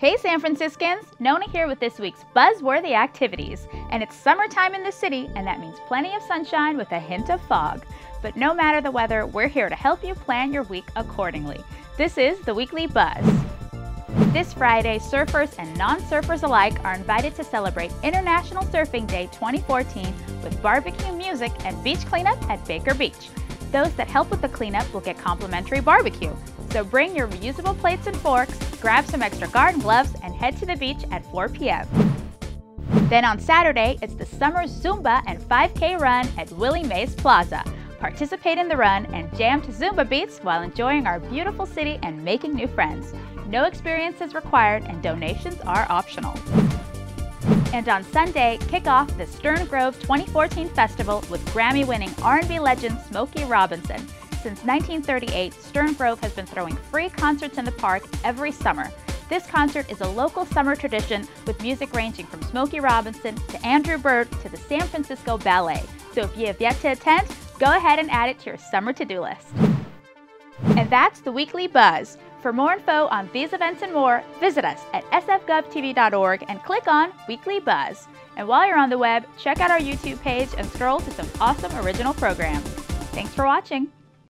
Hey San Franciscans, Nona here with this week's buzzworthy activities. And it's summertime in the city, and that means plenty of sunshine with a hint of fog. But no matter the weather, we're here to help you plan your week accordingly. This is the Weekly Buzz. This Friday, surfers and non-surfers alike are invited to celebrate International Surfing Day 2014 with barbecue music and beach cleanup at Baker Beach. Those that help with the cleanup will get complimentary barbecue. So bring your reusable plates and forks, grab some extra garden gloves, and head to the beach at 4 p.m. Then on Saturday, it's the Summer Zumba and 5K run at Willie Mays Plaza. Participate in the run and jam to Zumba beats while enjoying our beautiful city and making new friends. No experience is required and donations are optional. And on Sunday, kick off the Stern Grove 2014 Festival with Grammy-winning R&B legend Smokey Robinson. Since 1938, Stern Grove has been throwing free concerts in the park every summer. This concert is a local summer tradition with music ranging from Smokey Robinson to Andrew Bird to the San Francisco Ballet. So if you have yet to attend, go ahead and add it to your summer to-do list. And that's the Weekly Buzz. For more info on these events and more, visit us at sfgovtv.org and click on Weekly Buzz. And while you're on the web, check out our YouTube page and scroll to some awesome original programs. Thanks for watching.